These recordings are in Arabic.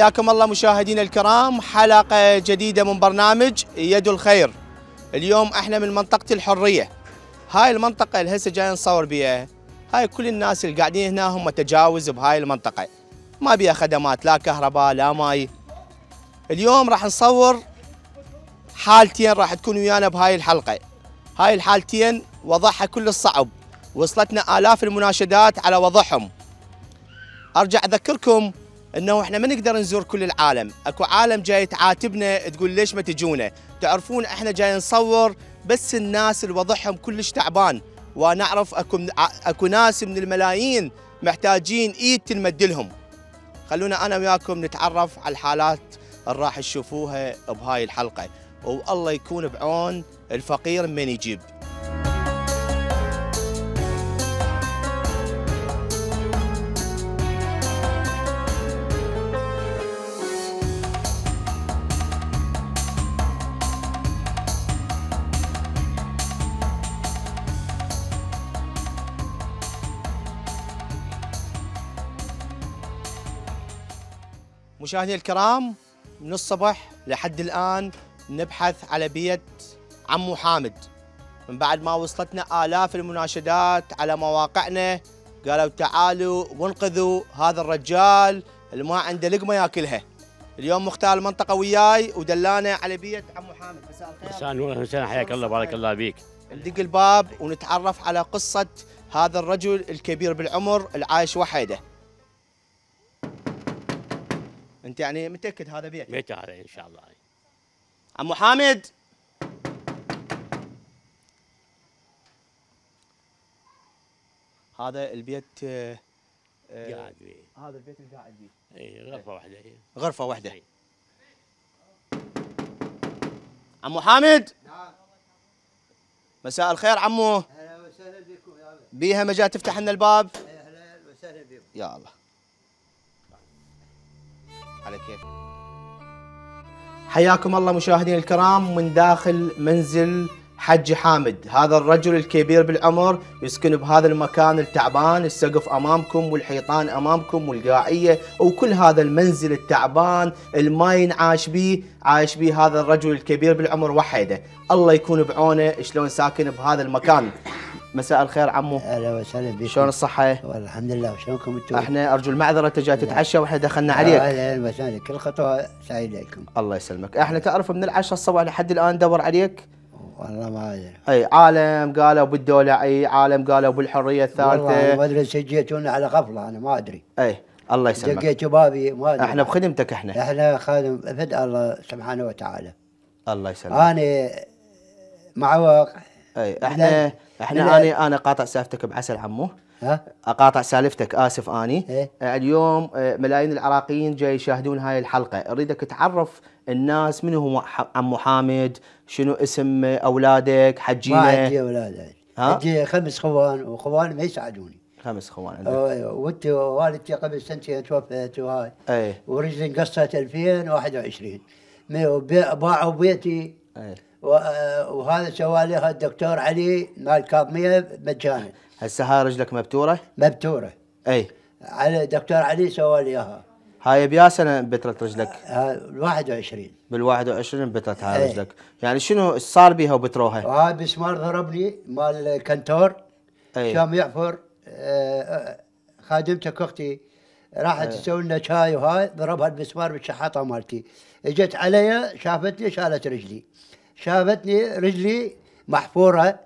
حياكم الله مشاهدينا الكرام. حلقة جديدة من برنامج يد الخير. اليوم إحنا من منطقة الحرية. هاي المنطقة اللي هسه جاي نصور بيها هاي كل الناس اللي قاعدين هنا هم تجاوز بهاي المنطقة. ما بيها خدمات لا كهرباء لا ماي. اليوم راح نصور حالتين راح تكون ويانا بهاي الحلقة. هاي الحالتين وضعها كل الصعب. وصلتنا آلاف المناشدات على وضعهم. أرجع أذكركم إنه إحنا ما نقدر نزور كل العالم، أكو عالم جاي تعاتبنا تقول ليش ما تجونا؟ تعرفون إحنا جاي نصور بس الناس اللي وضعهم كلش تعبان ونعرف أكو أكو ناس من الملايين محتاجين إيد تنمد لهم. خلونا أنا وياكم نتعرف على الحالات اللي راح تشوفوها بهاي الحلقة، والله يكون بعون الفقير من يجيب. مشاهدينا الكرام من الصبح لحد الآن نبحث على بيت عمو حامد من بعد ما وصلتنا آلاف المناشدات على مواقعنا قالوا تعالوا وانقذوا هذا الرجال اللي ما عنده لقمة ياكلها. اليوم مختار المنطقة وياي ودلانا على بيت عمو حامد مساء الخير. مساء النور مساء حياك الله بارك الله بيك ندق الباب ونتعرف على قصة هذا الرجل الكبير بالعمر العايش وحيده انت يعني متأكد هذا بيت بيت هذا إن شاء الله. عمو حامد هذا البيت آه، آه، قاعد بيه هذا البيت اللي قاعد بيه اي غرفة واحدة. هي غرفة واحدة. عمو حامد مساء الخير عمو. أهلا وسهلا بكم يا بيها مجال تفتح لنا الباب؟ أهلا وسهلا بكم. يا الله. على كيف؟ حياكم الله مشاهدينا الكرام من داخل منزل حج حامد. هذا الرجل الكبير بالعمر يسكن بهذا المكان التعبان السقف أمامكم والحيطان أمامكم والقاعية وكل هذا المنزل التعبان الما ينعاش به عايش به هذا الرجل الكبير بالعمر وحيده الله يكون بعونه شلون ساكن بهذا المكان؟ مساء الخير عمو. أهلا وسهلا بكم. شلون الصحة؟ والله الحمد لله شلونكم أنتم؟ إحنا أرجو المعذرة انت جاي تتعشى وإحنا دخلنا عليك. أهلا وسهلا كل خطوة سعيده لكم الله يسلمك. إحنا تعرف من العشاء الصبح لحد الآن ندور عليك؟ والله ما أدري. أي عالم قالوا بالدولعي عالم قالوا بالحريه والله ما أدري سجيتونا على غفلة أنا ما أدري. أي الله يسلمك. دقيتوا بابي ما أدري. إحنا بخدمتك إحنا. إحنا خادم فد الله سبحانه وتعالى. الله يسلمك. أنا معوق أي إحنا إحنا. أنا أنا قاطع سالفتك بعسل عمو. ها؟ أقاطع سالفتك آسف أني. إيه. آه، اليوم آه، ملايين العراقيين جاي يشاهدون هاي الحلقة. أريدك تعرف الناس من هو عمو حامد شنو اسم أولادك ما حجينا عندي أولاد ها؟ عندي خمس خوان وخوان ما يساعدوني. خمس خوان عندك. وانت والدتي قبل سنتين توفت وهاي. اي ورجلي انقصت 2021 مي- وبي- باعوا بيتي. اي و- آه، وهذا سوى لها الدكتور علي مال كاظميه مجانا هسه هاي رجلك مبتورة؟ مبتورة. أي. على الدكتور علي سوى لي إياها. هاي بيا سنه بترت رجلك. ها، ال 21 بال 21 بترت هاي إيه. رجلك. يعني شنو صار بيها وبتروها؟ وهذا مسمار ضربني مال كنتور. اي شام يعفر آه، آه، خادمتك أختي راحت تسوي لنا شاي وهاي ضربها المسمار بالشحاطة مالتي. إجت علي شافتني شالت رجلي. شافتني رجلي محفورة.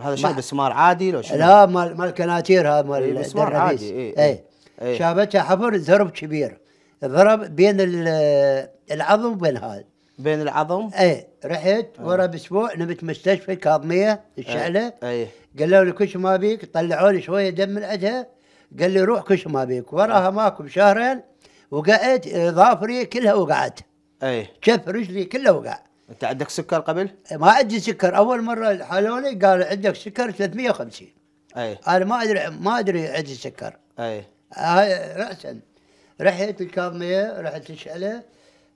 هذا شيء بسمار عادي لو شنو؟ لا مال مال كناتير هذا مال إيه، مسمار. عادي، إيه، اي إيه، إيه. شافتها حفر ضرب كبير. ضرب بين ال- العظم وبين هذا. بين العظم؟ اي رحت ورا باسبوع نمت مستشفى كاظمية الشعلة. اي قالوا لي كش ما بيك طلعوا لي شوية دم من عندها. قال لي روح كش ما بيك. وراها ماكو بشهرين وقعت ظافري كلها وقعت. اي كف رجلي كله وقع. أنت عندك سكر قبل؟ ما عندي سكر. أول مرة حالوني قال عندك سكر 350 أي. أنا ما أدري ما أدري عندي سكر. أي. هاي راسا. رحت الكاظميه رحت الشعله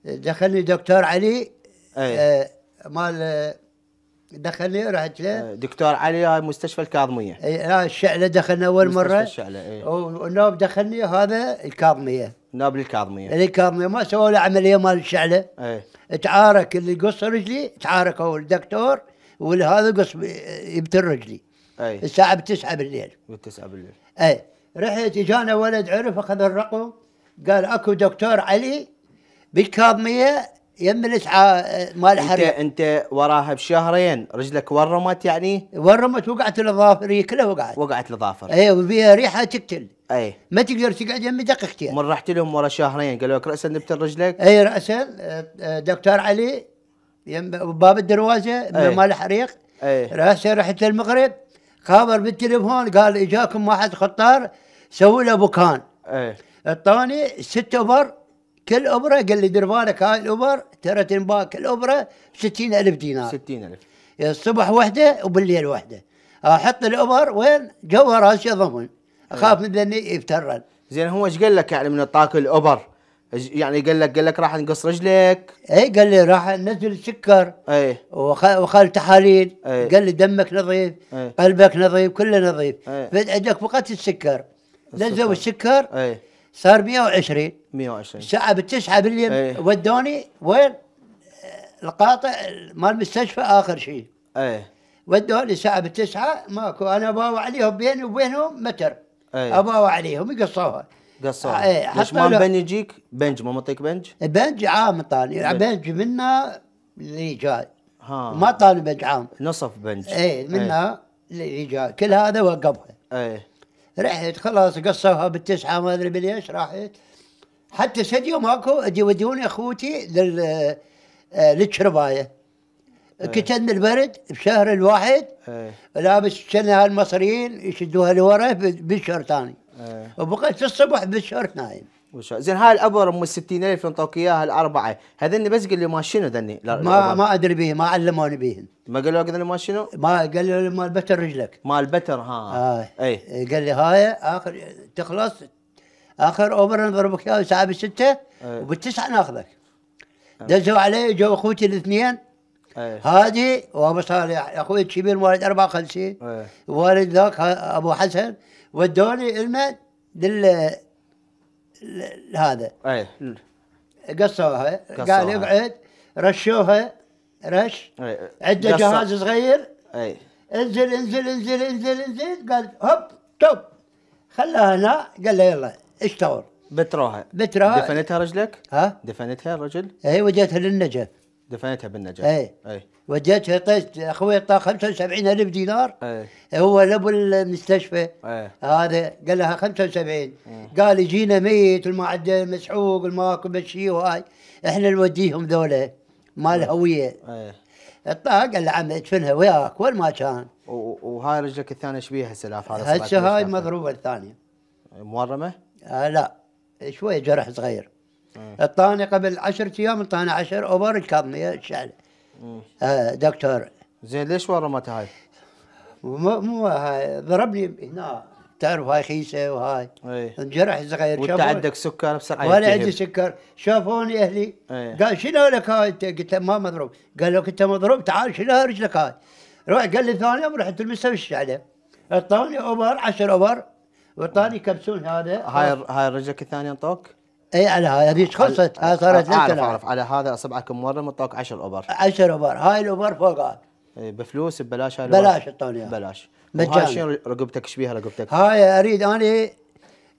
دخلني دكتور علي. أي. آه مال آه، دخلني رحت له. دكتور علي هاي مستشفى الكاظمية. إيه، لا الشعله دخلنا أول مستشفى مرة. الشعلة، إيه. والنوب دخلني هذا الكاظمية. نابل الكاظمية كان ما سووا له عملية مال الشعله أي. تعارك اللي قص رجلي تعاركوا الدكتور والهذا قص يبتر رجلي. أي. الساعة بتسعة بالليل. والتسعة بالليل. أي. رحت اجانا ولد عرف أخذ الرقم قال أكو دكتور علي بالكاظميه يم الاسعاف مال انت حريق انت وراها بشهرين رجلك ورمت يعني؟ ورمت وقعت الأظافر كلها وقعت. وقعت الأظافر. اي وفيها ريحة تقتل. اي ما تقدر تقعد يمي دقيقتين من رحت لهم ورا شهرين قالوا لك راسا نبتر رجلك اي راسا آه، آه، دكتور علي يم باب الدروازة أي. مال الحريق اي راسا رحت للمغرب خابر بالتليفون قال إجاكم واحد خطار سووا له بوكان. اي اعطاني ست ابر كل أبرة قال لي دير بالك هاي الأبر ترى تنباع كل أبرة 60000 دينار. 60000 الصبح وحدة وبالليل وحدة. أحط الأبر وين؟ جوا راسي ضمن أخاف من ذني يفترن. زين هو إيش قال لك يعني من الطاق الأبر؟ يعني قال لك قال لك راح نقص رجلك اي قال لي راح ننزل السكر. اي وخ- وخل تحاليل. أي. قال لي دمك نظيف أي. قلبك نظيف كله نظيف. أي. عندك فقط السكر. نزلوا السكر. اي صار 120 120 الساعة بالتسعة بالليل أي. ودوني وين؟ القاطع مال المستشفى آخر شيء. اي ودوني الساعة بالتسعة ماكو. أنا باوع عليهم بيني وبينهم متر. أي. أباوع عليهم يقصوها. قصوها. ليش حتى ما مبني يجيك؟ بنج ما معطيك بنج؟ بنج عام أي. بنج. منا اللي جاي. ها. ما طاني بنج عام. نصف بنج. اي منا اللي جاي. كل هذا وقفها. اي رحت خلاص قصوها بالتسعة ما أدري بليش راحت. حتى سديو ماكو يودوني أخوتي لل آه، للشرباية. كتن البرد بشهر الواحد اي لابس شنها المصريين يشدوها لورا بالشورت اني اي وبقيت الصبح بالشورت نايم. زين هاي الابر أم 60000 اللي انطوك إياها الأربعة. هذني بس قل لي ما شنو ذني؟ ما. ما أدري بيهم ما علموني بيهم ما قالوا لك ما شنو؟ ما قال لي مال بتر رجلك. مال بتر ها. آه. إي. قال لي هاي آخر تخلص. آخر أوفر نضربك اياه الساعة بالسته. وبالتسعة ناخذك. دزوا علي جو أخوتي الاثنين. هادي وأبو صالح أخوي الكبير والد 54 إيه. والد ذاك أبو حسن. ودوني لل ل- هذا. اي قصوها. قال اقعد رشوها رش اي عنده. جهاز صغير. اي انزل انزل انزل انزل انزل قال هوب ستوب. خلاها هنا قال له يلا اشتغل بتروها. بترها دفنتها رجلك؟ ها؟ دفنتها الرجل؟ اي وجهتها للنجف. دفنتها بالنجف اي. اي وجهتها طيت أخوي طا 75 ألف دينار. اي هو لأبو المستشفى. اي هذا قال لها 75 قال يجينا ميت والما عنده مسحوق والماكو مشي وهاي. إحنا نوديهم ذولا مال هوية. اي الطا قال له عم ادفنها وياك وين ما كان. وهاي رجلك الثانية إيش بيها سلاف هذا هسه هاي مضروبه الثانية. مورمه آه لا شوي جرح صغير. الطاني قبل عشرة أيام الطاني عشر اوفر الكاظميه الشعله آه دكتور. زين ليش ورمتها هاي؟ مو مو هاي. ضربني هنا. تعرف هاي خيسة وهاي. إي. جرح صغير. وانت عندك سكر بسرعة ولا يلتهب. عندي سكر. شافوني أهلي. إيه. قال شنو لك هاي؟ انت قلت له ما مضروب. قال لك انت مضروب. تعال شنو رجلك هاي؟ روح قال لي ثاني يوم رحت المستشفى الشعله اعطاني اوفر 10 اوفر واعطاني كبسول هذا. هاي هاي رجلك الثانية انطوك؟ اي على هاي هذيك خلصت هاي صارت اعرف ثلاث اعرف على هذا اصبعك مورم انطوك 10 اوبر 10 أوفر. هاي الأوفر فوقها. إي، بفلوس ببلاش هاي؟ بلاش اعطوني. بلاش مجانا. شنو رقبتك؟ إيش بيها رقبتك؟ هاي أريد اني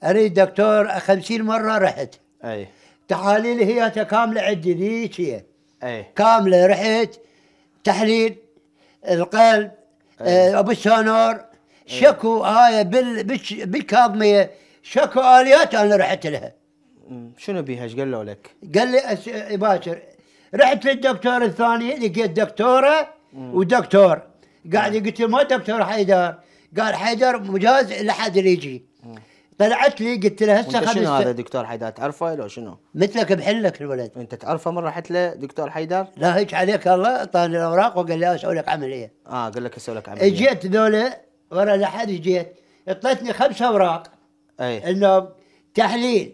أريد دكتور 50 مرة رحت. إي. تحاليل هي كامله عندي ذيك هي إي. كاملة رحت. تحليل القلب آه، أبو السونور. شكو هاي بال بالكاظمية. شكو آليات أنا رحت لها. شنو بيها؟ إيش قالوا لك؟ قال لي أس- باكر رحت للدكتور الثاني لقيت دكتورة ودكتور. قاعد قلت له ما دكتور حيدر. قال حيدر مجاز لحد اللي يجي. طلعت لي قلت له هسه وأنت شنو خمس هذا دكتور حيدر؟ تعرفه لو شنو؟ مثلك بحلك الولد. أنت تعرفه مرة رحت له دكتور حيدر؟ لا هيك عليك الله اعطاني الأوراق وقال لي أسوي لك عملية. آه قال لك أسوي لك عملية. اجيت ذولا ورا لحد جيت اعطتني خمس أوراق. أي. إنه تحليل.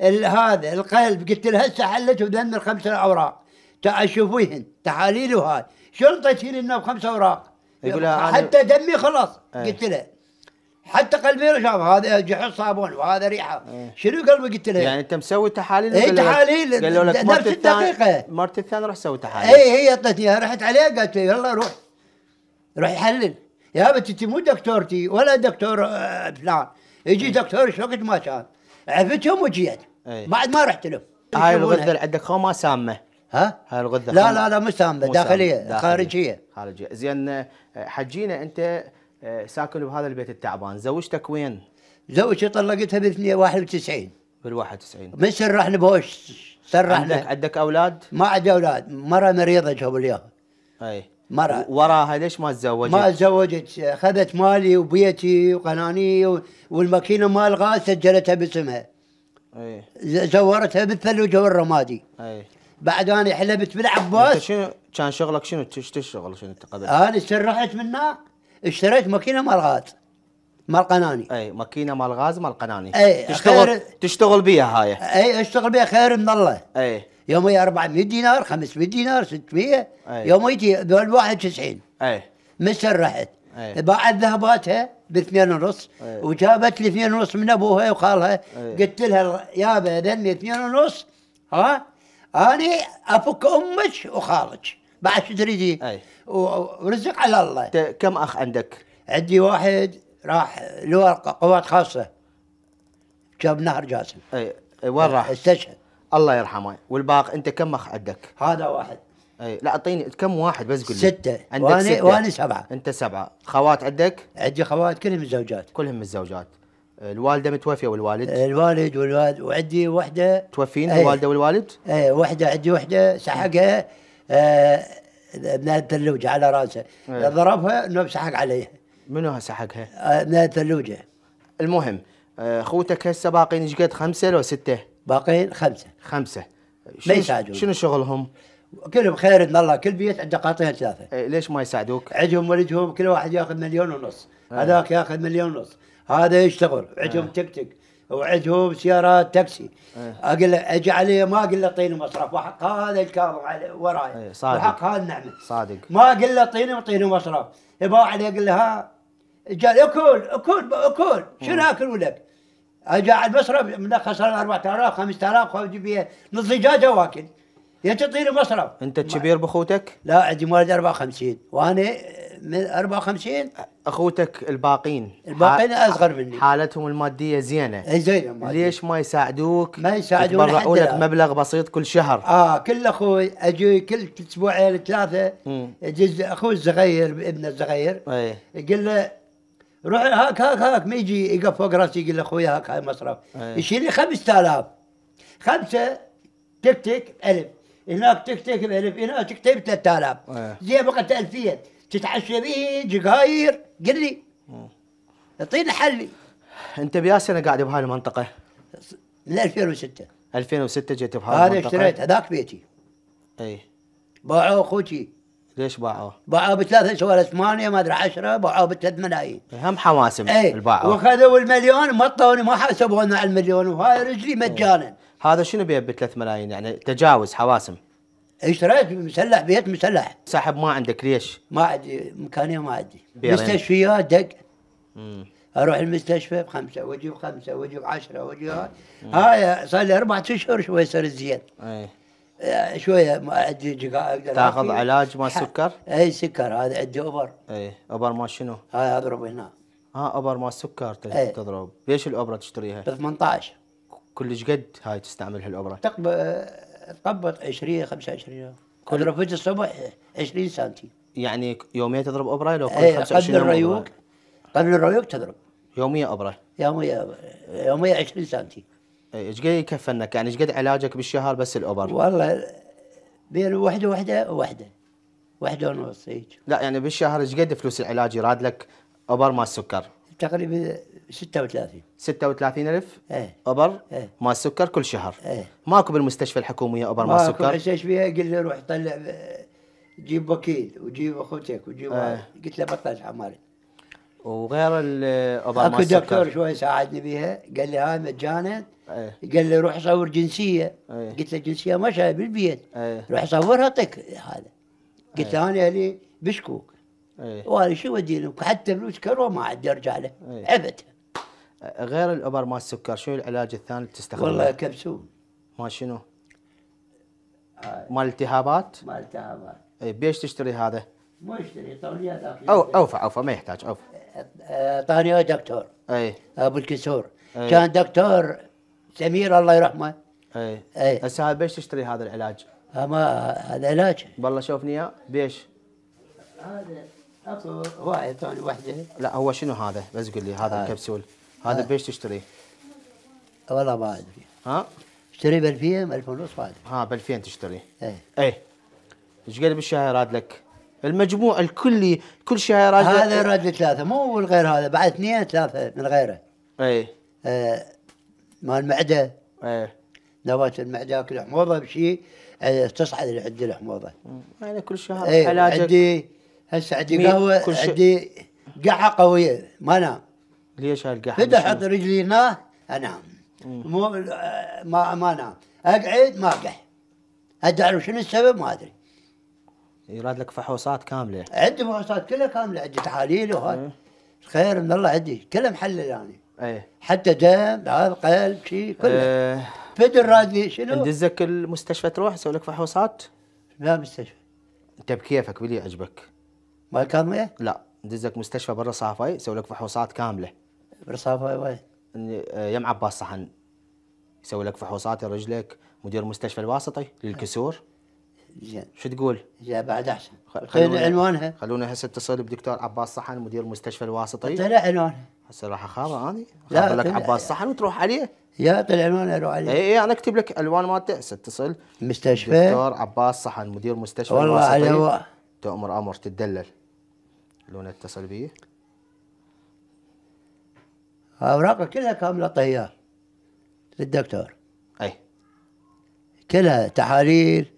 هذا القلب قلت له هسه حلت وذن الخمس اوراق تعال شوفيهن تحاليل وهاي. شلون طيتي لي انه بخمس أوراق؟ يقول لها حتى دمي خلاص أي. قلت له. حتى قلبي شاف هذا جحر صابون وهذا ريحة. إيه. شنو قلبي قلت له. يعني أنت مسوي تحاليل إيه، لك- تحاليل. قالوا لك نفس الدقيقة. مرت الثاني روح سوي تحاليل. اي هي أعطتني رحت عليه قالت لي يلا روح. روح يحلل. يا بنتي أنت مو دكتورتي ولا دكتور آه، فلان. يجي دكتور شو ما كان عفتهم وجيت. إيه. بعد ما رحت له. هاي. الغدة اللي عندك ما سامة. ها؟ هاي الغدة لا لا لا مو سامة داخلية خارجية. خارجية. زين آه، حجينا انت آه، ساكن بهذا البيت التعبان. زوجتك وين؟ زوجتي طلقتها ب 91 بال 91 من سرحنا بوش عندك سرحنا. عندك أولاد؟ ما عندي أولاد. مرة مريضة جابوا لي اياها أي. مرة. وراها ليش ما تزوجت؟ ما تزوجت. اخذت مالي وبيتي وقناني والماكينة مال غاز سجلتها باسمها. اي ز- زورتها بالثلج والرمادي اي بعد أنا حلبت أنت بالعباس شنو كان شغلك شنو؟ تش- تشتغل شنو أنت قبل؟ أنا سرحت منها اشتريت ماكينة مال غاز مال قناني. اي ماكينة مال غاز مال قناني. أي، تشتغل خير- تشتغل بيها هاي. اي أشتغل بها خير من الله. اي يومي 400 دينار 500 دينار 600 أي. ذول 91 اي مسرحت. بعد ذهباتها باثنين ونص أي. وجابت لي اثنين ونص من أبوها وخالها أي. قلت لها يابا ذني اثنين ونص ها أني أفك أمك وخالك بعد شو تريدي؟ أي. و- ورزق على الله كم أخ عندك؟ عندي واحد راح له قوات خاصة جاب نهر جاسم اي أي، وين راح؟ استشهد الله يرحمه والباقي أنت كم أخ عندك؟ هذا واحد اي لا أعطيني كم واحد بس قول لي؟ ستة. عندك وأنا- ستة. وأنا سبعة. أنت سبعة. خوات عندك؟ عندي خوات كلهم زوجات كلهم الزوجات الوالدة متوفية والوالد؟ الوالد والوالد. وعندي وحده توفين أي. الوالدة والوالد؟ إيه وحدة عندي وحدة سحقها آه من الثلوجه على راسه إيه. ضربها انه سحق عليها. منو هسه حقها آه من الثلوجه المهم أخوتك هسه باقين إيش قد؟ خمسة لو ستة؟ باقين خمسة. خمسة. ما يساعدون. شنو شغلهم؟ كلهم خير من الله كل بيت عنده قاطين ثلاثة إيه، ليش ما يساعدوك عندهم ولدهم كل واحد ياخذ مليون ونص إيه. هذاك ياخذ مليون ونص هذا يشتغل عندهم تك تك وعندهم سيارات تاكسي إيه. أقول له أجي عليه ما أقول له اعطيني مصرف وحق هذا الكاظم على وراي إيه، صادق. وحق هذا النعمه صادق ما أقول له اعطيني اعطيني مصرف يبا عليه أقول له ها قال اكل اكل اكل شنو اكل ولك؟ أجي على المصرف من خسران 4000 5000 خذ بيه نص دجاجه واكل يا تعطيني مصرف. انت الكبير بأخوتك؟ لا عندي موالد 54 وأنا من 54 أخوتك الباقين. الباقين أصغر مني. حالتهم المادية زينة. اي زين ما أدري. ليش ما يساعدوك؟ ما يساعدون يتبرعوا لك. مبلغ بسيط كل شهر. آه كل أخوي أجي كل أسبوعين ثلاثة. يجي أخوي الصغير ابنه الصغير. اي يقول له روح هاك هاك هاك. ما يجي يقف فوق راسي يقول له أخوي هاك هاي مصرف. أي. يشيل لي 5000 خمسة تك تك ألف. هناك تك تك بألف هناك تكتب 3000 أي. زين بقت 2000 تتعشى به جقاير قل لي اعطيني حلي أنت بيا سنة قاعد بهاي المنطقة. من 2006 2006 جيت بهاي هذا المنطقة. اشتريت. هذاك بيتي. اي باعوه أخوتي. ليش باعوه؟ باعوه بثلاثة سوالف ثمانية ما أدري عشرة. باعوه بثلاث ملايين. هم حواسم اي الباعوا وخذوا المليون ما اعطوني ما حاسبونا على المليون. وهاي رجلي مجانا. هذا شنو بيه ب 3 ملايين يعني تجاوز حواسم اشتريت مسلح بيت مسلح سحب ما عندك ليش؟ ما عندي امكانيه ما عندي. مستشفيات دق. أروح المستشفى بخمسة واجي بخمسه واجي بعشره واجي هاي صار لي أربع أشهر شوي صار زين أي آه، شوية ما عندي أقدر تاخذ. علاج مال سكر؟ أي سكر هذا عندي أوبر أي ابر ما شنو؟ هاي اضرب هنا ها ابر ما سكر. تضرب ليش الابره تشتريها؟ ب 18 كلش قد هاي تستعمل هالابره؟ تقب تقبض 20 25 أضرب في الصبح 20 سنتي يعني يوميا تضرب أبرة لو كل اي 25 قبل يوم الريوق. أبرة؟ قبل الريوق تضرب. يوميا أبرة. يوميا يوميا 20 سنتي اي إيش قد يكفنك يعني إيش قد علاجك بالشهر بس الأبر؟ والله بين وحدة وحدة وحده وحدة ونص هيك. لا يعني بالشهر إيش قد فلوس العلاج يراد لك؟ أبر مال سكر؟ تقريبا 36 36000 إيه. ابر إيه. مال سكر كل شهر. إيه. ماكو بالمستشفى الحكومية ابر مال ما سكر كنت فيها. قال لي روح طلع جيب وكيل وجيب أخوتك وجيب إيه. هاي. قلت له بطل حمالي وغير الابر أكو مال دكتور السكر شوي ساعدني بيها. قال لي هاي مجانا إيه. قال لي روح صور جنسية. إيه. قلت له جنسية ما شايف بالبيت. إيه. روح صورها اعطيك هذا. قلت له أنا أهلي بشكوك. إيه. وأنا شو لهم حتى فلوس كرو ما عندي ارجع له إيه. عبت غير الأبر مال السكر شنو العلاج الثاني اللي تستخدمه؟ والله كبسول ما شنو؟ مال التهابات؟ ما التهابات اي بيش تشتري هذا؟ مو اشتري طوني أو أوفى أوفى ما يحتاج أوفى طاني دكتور اي أبو الكسور إيه. كان دكتور سمير الله يرحمه اي إي. هسه هذا بيش تشتري هذا العلاج؟ ما هذا علاج بالله شوفني إياه بيش؟ هذا واحد ثاني وحده لا هو شنو هذا؟ بس قول لي هذا هذا. الكبسول. هذا بيش تشتريه؟ والله ما أدري. ها؟ اشتري ب 2000 1000 ونص ما أدري. ها ب 2000 تشتريه إيه. اي إيش قد بالشهر راد لك؟ المجموع الكلي كل شهر راد هذا رد ثلاثة مو الغير هذا بعد اثنين ثلاثة من غيره. اي آه مال المعده اي نواه المعدة اكل حموضة بشيء آه تصعد عندي الحموضة. يعني كل شهر إيه علاجك عندي هسه عندي قهوة عندي قحه قوية. ما أنام. ليش هالقحة؟ بدي أحط رجلي هنا أنام. مو ما ما أنام. أقعد ما اقح ادري شنو السبب؟ ما أدري. يراد لك فحوصات كاملة. عندي فحوصات كلها كاملة. عندي تحاليل. وهذا خير من الله عندي كلها محلل يعني. اي حتى دم هذا قلب شيء كله. أه فدر رادلي شنو؟ ندزك المستشفى تروح يسوي لك فحوصات؟ لا مستشفى. أنت بكيفك باللي يعجبك. ما كان لا ندزك مستشفى برا صافي يسوي لك فحوصات كاملة. برصافة وين؟ إني- آه، يم عباس صحن. يسوي لك فحوصات لرجلك مدير المستشفى الواسطي للكسور. زين شو تقول؟ زين بعد أحسن. خ- خلينا عنوانها. خلونا هسه اتصل بدكتور عباس صحن مدير المستشفى الواسطي. طلع عنوانها. هسه راح اخابه أنا. لا، لك عباس صحن وتروح عليه. يا طلع عنوانها أروح عليه. اي اي أنا أكتب لك الوان مالته. هسه اتصل. مستشفى. دكتور عباس صحن مدير مستشفى والله الواسطي. و... تؤمر أمر تدلل خلونا اتصل بيه. اوراقه كلها كامله طيار؟ للدكتور. أي. كلها تحاليل.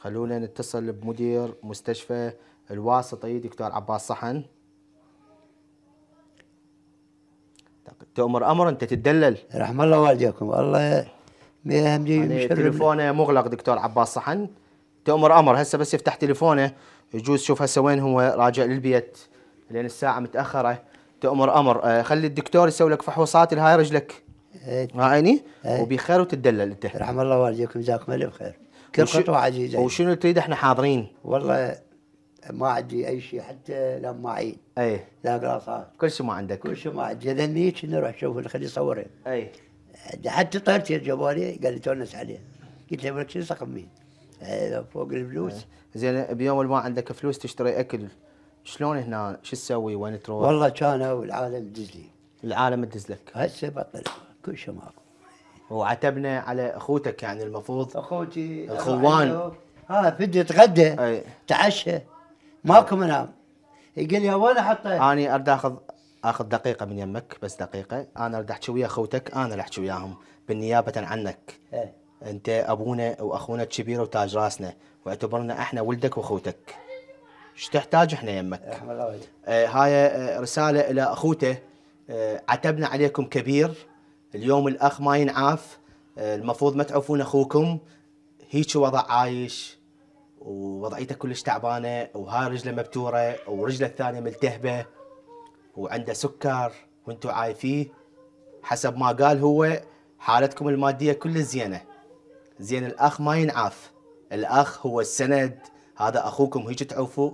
خلونا نتصل بمدير مستشفى الواسطي دكتور عباس صحن. تؤمر أمر أنت تدلل رحم الله والديكم. والله ما يهمني يعني تليفونه مغلق دكتور عباس صحن. تؤمر أمر. هسه بس يفتح تليفونه. يجوز شوف هسه وين هو راجع للبيت لأن الساعة متأخرة. تؤمر أمر آه، خلي الدكتور يسوي لك فحوصات لهاي رجلك. إيه، عيني إيه. وبخير وتدلل أنت. رحم الله والديكم جزاكم الله بخير. كل خطوة عزيزه وشنو تريد إحنا حاضرين؟ والله ما عندي أي شيء حتى لا معين. اي لا قراصات كل شيء ما عندك. كل شيء ما عندي. اذا نيت نروح شوف اللي خليه يصورين اي حتى طيرتي جابوا لي قال لي تونس عليه قلت له شنو؟ رقم مين؟ فوق الفلوس. زين بيوم ما عندك فلوس تشتري أكل شلون هنا؟ شو تسوي؟ وين تروح؟ والله كانوا العالم دزلي. العالم تدز لك. هسه بطل. كل شيء ماكو. وعتبنا على أخوتك يعني المفروض. أخوتي الخوان. ها بدي أتغدى. تعشى. ماكو منام. يقول لي وين احطه؟ اني أريد أخذ أخذ دقيقة من يمك بس دقيقة. أنا أريد أحكي ويا أخوتك أنا اللي أحكي وياهم بالنيابة عنك. إيه. انت ابونا واخونا الكبير وتاج راسنا واعتبرنا إحنا ولدك واخوتك. إيش تحتاج إحنا يمك؟ آه، هاي آه، رسالة إلى أخوته. آه، عتبنا عليكم كبير. اليوم الأخ ما ينعاف. آه، المفروض ما تعوفون أخوكم. هيك وضع عايش ووضعيته كلش تعبانة وهاي رجله مبتورة ورجله الثانية ملتهبة وعنده سكر وانتو عايفيه. حسب ما قال هو حالتكم المادية كل زينة. زين الأخ ما ينعاف الأخ هو السند. هذا أخوكم هيك تعوفوا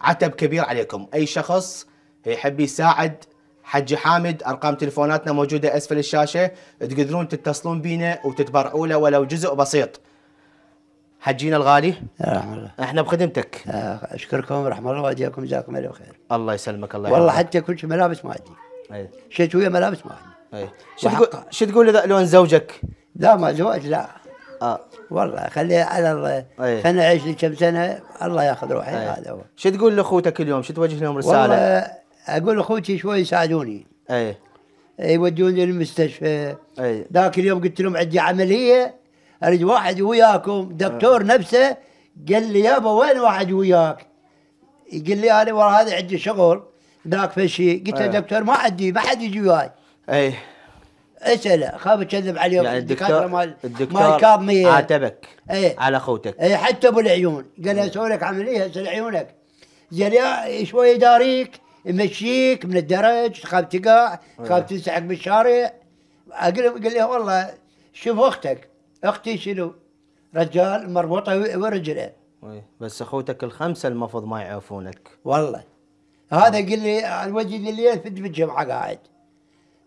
عتب كبير عليكم. أي شخص يحب يساعد حجي حامد أرقام تلفوناتنا موجودة أسفل الشاشة. تقدرون تتصلون بينا وتتبرعوا له ولو جزء بسيط. حجينا الغالي. رحم الله إحنا بخدمتك. آه، أشكركم. رحم الله والديكم جزاكم الله بخير الله يسلمك. الله والله. حتى كل شيء ملابس ما عندي. اي شيت ويا ملابس ما عندي. اي شو تقول شو تقول اذا لون زوجك؟ لا ما زواج لا. آه والله خليه على الله أي. خلينا نعيش لي كم سنة الله ياخذ روحي أي. هذا هو شو تقول لأخوتك اليوم؟ شو توجه لهم رسالة؟ والله أقول أخوتي شوي يساعدوني أي يودوني المستشفى أي ذاك اليوم قلت لهم عندي عملية أريد واحد وياكم دكتور نفسه قال لي يابا وين واحد وياك؟ يقول لي أنا ورا هذا عندي شغل ذاك فشي قلت له أي. دكتور ما عندي ما حد يجي وياي أي اساله خاف اكذب عليهم يعني الدكتور مال الدكتور مال كاظميه عاتبك اي على أخوتك. اي حتى أبو العيون. قال له أسوي لك عمليه هسه لعيونك زين يا شوي يداريك يمشيك من الدرج تخاف تقع تخاف تنسحق بالشارع أقول قال لي والله شوف أختك. أختي شنو؟ رجال مربوطة ورجله إيه، بس أخوتك الخمسة المفروض ما يعرفونك. والله. هذا قال لي الوجه الليل في الجمعة قاعد.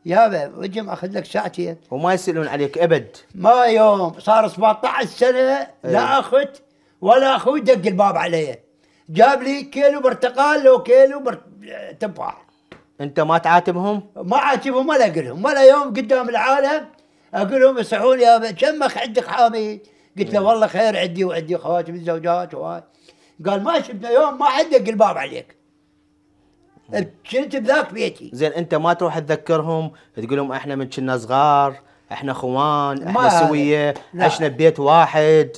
يابا الجمعه أخذ لك ساعتين وما يسألون عليك أبد. ما يوم صار 17 سنة إيه. لا أخت ولا أخوي دق الباب علي جاب لي كيلو برتقال لو كيلو بر... تفاح أنت ما تعاتبهم؟ ما عاتبهم ولا أقول لهم ولا يوم قدام العالم أقول لهم يصحون يا كم أخ عندك حامي؟ قلت له والله خير عندي وعندي خواتم الزوجات وهاي. قال ما شفنا يوم ما حد دق الباب عليك. كنت بذاك بيتي. زين انت ما تروح تذكرهم تقول لهم إحنا من كنا صغار إحنا اخوان إحنا سوية لا. عشنا ببيت واحد.